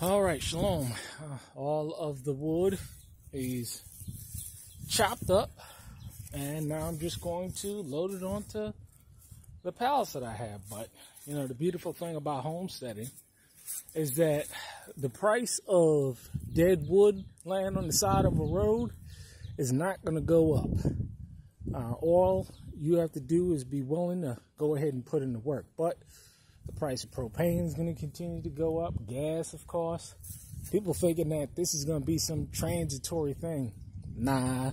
All right, shalom. Uh, all of the wood is chopped up, and now I'm just going to load it onto the pallets that I have. But, you know, the beautiful thing about homesteading is that the price of dead wood laying on the side of a road is not going to go up. Uh, all you have to do is be willing to go ahead and put in the work. But the price of propane is going to continue to go up. Gas, of course. People thinking that this is going to be some transitory thing. Nah.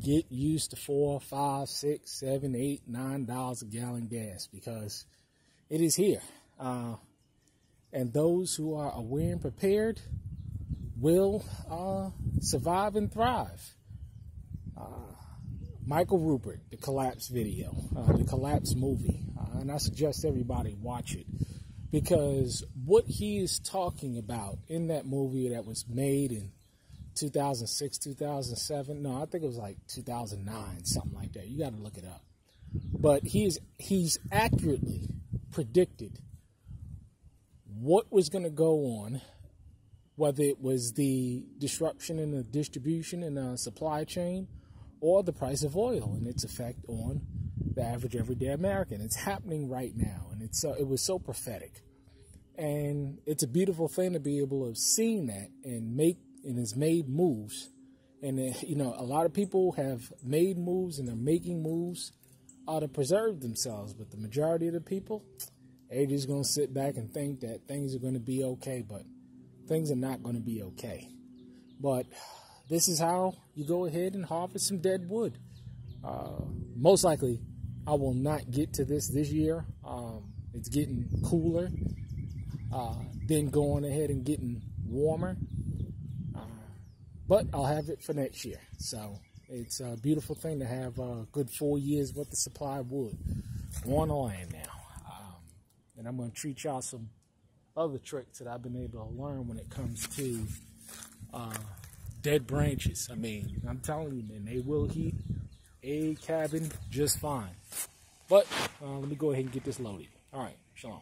Get used to four, five, six, seven, eight, nine dollars a gallon gas because it is here. Uh, and those who are aware and prepared will uh, survive and thrive. Michael Ruppert, the collapse video, uh, the collapse movie, uh, and I suggest everybody watch it because what he is talking about in that movie that was made in 2006, 2007, no, I think it was like 2009, something like that. You got to look it up. But he's he's accurately predicted what was going to go on, whether it was the disruption in the distribution and the supply chain or the price of oil and its effect on the average everyday American. It's happening right now, and it's uh, it was so prophetic, and it's a beautiful thing to be able to seen that and make and has made moves. And uh, you know, a lot of people have made moves and are making moves uh, to preserve themselves, but the majority of the people, they're just gonna sit back and think that things are gonna be okay, but things are not gonna be okay. But this is how you go ahead and harvest some dead wood. Uh, most likely, I will not get to this this year. Um, it's getting cooler, uh, then going ahead and getting warmer. Uh, but I'll have it for next year. So it's a beautiful thing to have a good four years worth of supply of wood on the land now. Um, and I'm going to treat y'all some other tricks that I've been able to learn when it comes to uh, dead branches. I mean, I'm telling you, man, they will heat a cabin just fine. But uh, let me go ahead and get this loaded. All right, shalom.